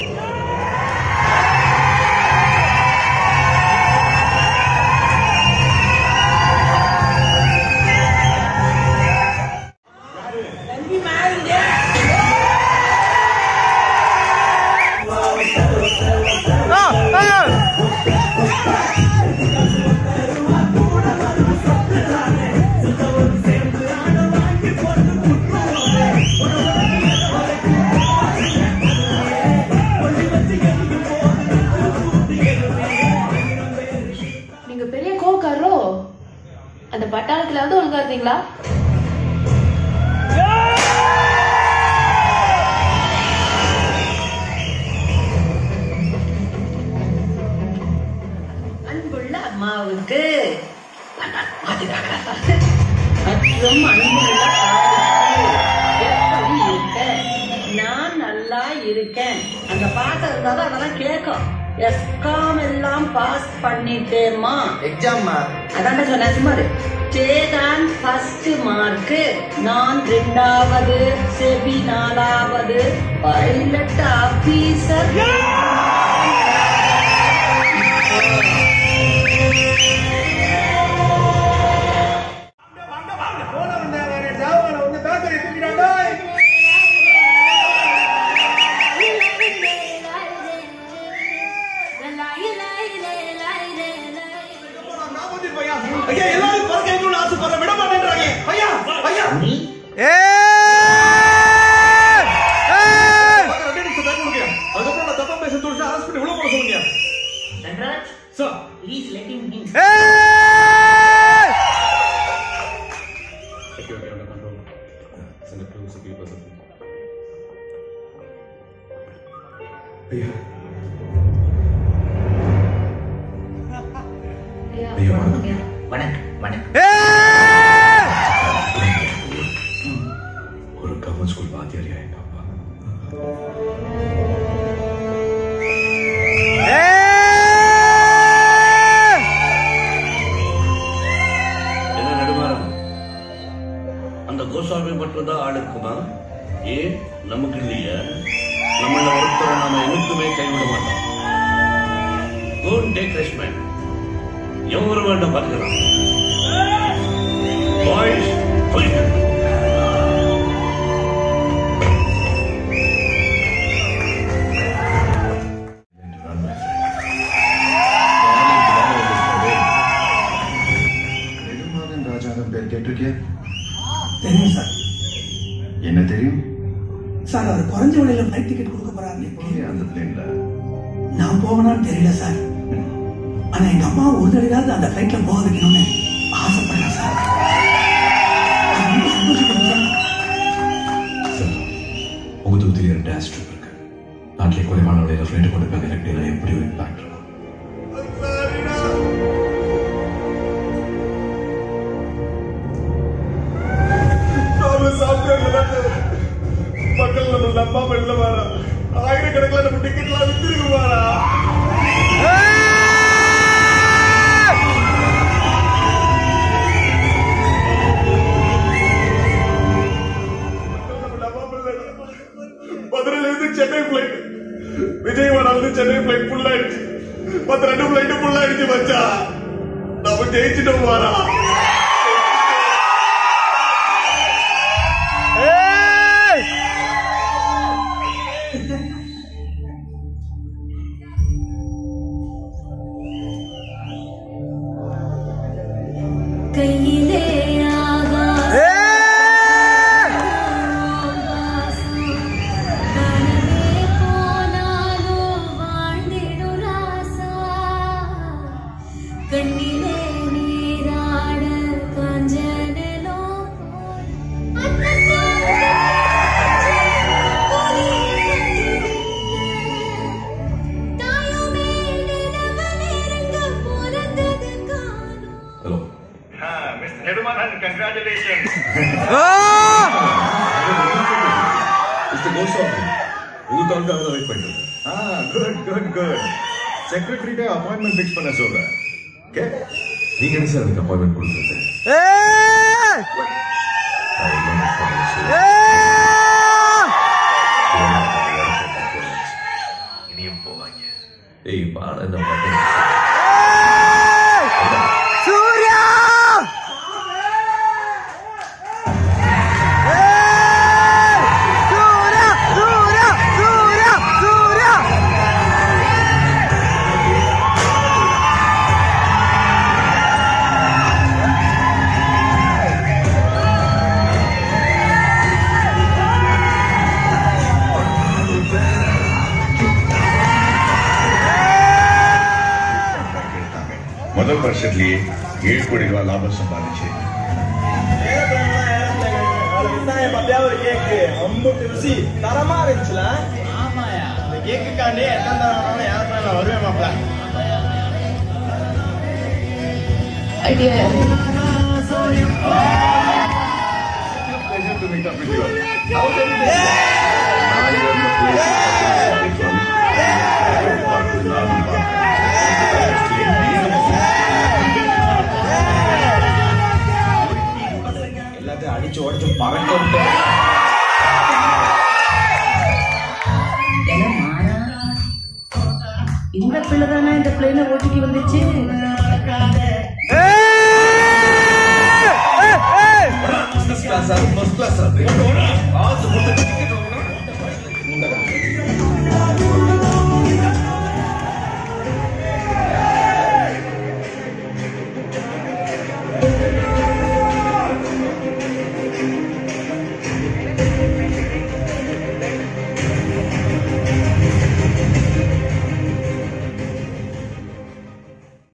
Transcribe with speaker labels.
Speaker 1: நீங்க இருந்தீங்களா
Speaker 2: அன்புள்ள அம்மாவுக்கு. மற்றும் அன்புள்ள நான் நல்லா இருக்கேன். அந்த பாட்டை இருந்தாதான் அதெல்லாம் கேட்கும். எஸ்காம் எல்லாம் பாஸ் பண்ணிட்டேம்மா.
Speaker 3: எக்ஸாம்மா
Speaker 2: அதான்டா சொன்னேன் சும்மா. ஜேதான் ஃபர்ஸ்ட் மார்க் நான் ரெண்டாவது செபி நாலாவது pilot
Speaker 3: officer cenderung segi Ayo. Ayo. iya.
Speaker 4: Mana? Mana? அந்த கோசாமி மட்டும்தான் ஆள் இருக்குமா ஏன் நமக்கு இல்லையா நம்மள ஒருத்தரை நாம எனக்குமே கைவிட மாட்டோம் டோன்ட் டேக் ரெஸ்பெக்ட் எவரு வேண்டாம் பார்த்துக்கலாம் பாய்ஸ் போயிட்டு
Speaker 5: நெடுமாறன் ராஜாங்கம் பேர் கேட்டிருக்கியா
Speaker 6: தெரியும் சார்?
Speaker 5: என்ன தெரியும்?
Speaker 6: சார் அவர் குறைஞ்ச விலையில ஃபிளைட் டிக்கெட் கொடுக்க
Speaker 5: ஏன் அந்த பிளேன்ல
Speaker 6: நான் போகணும்னு தெரியல சார். ஆனா எங்க அம்மா ஒரு தடவையாவது அந்த ஃபிளைட்ல போக வைக்கணும்னு ஆசைப்படுறேன் சார்.
Speaker 5: உங்க தொகுதியில் ரெண்டு ஆஸ்ட்ரிப் இருக்கு. நாட்டிலே குறைவான விலையில ஃபிளைட் போய் எலக்ட்ரியில் எப்படி ஒரு இம்பாக்ட்
Speaker 3: மக்கள் நம்ம வாரா ஆயிரக்கணக்கில் நம்ம டிக்கெட்லாம் வித்துருக்கு வாரா மதுரையில இருந்து சென்னை பிளைட் விஜயவாடா வந்து சென்னை பிளைட் ஃபுல் ஆயிடுச்சு. மத்த ரெண்டு பிளைட் ஃபுல் ஆயிடுச்சு மச்சா நம்ம ஜெயிச்சிட்டோம் வாரா
Speaker 5: கோஸ்வாமி உங்களுக்காக தான் வெயிட் பண்ணிட்டு ஆ குட் குட் குட் செக்ரட்டரிட்ட அப்பாயின்மெண்ட் ஃபிக்ஸ் பண்ண சொல்றேன். ஓகே நீங்க என்ன சார் எனக்கு அப்பாயின்மெண்ட் கொடுக்குறது
Speaker 3: முதல் வருஷத்துலயே ஏழு கோடி ரூபாய் லாபம் சம்பாதிச்சு
Speaker 7: விவசாயம் பார்த்தியா ஒரு கேக்கு அம்புட்டு ருசி தரமா இருந்துச்சுல ஆமாயா இந்த கேக்குக்காண்டி எத்தனை தரம் யாருமே நான் வருவேன் மாப்ள
Speaker 1: ஐடியா
Speaker 2: அப்படின்னு ஓடிக்கி வந்துச்சு.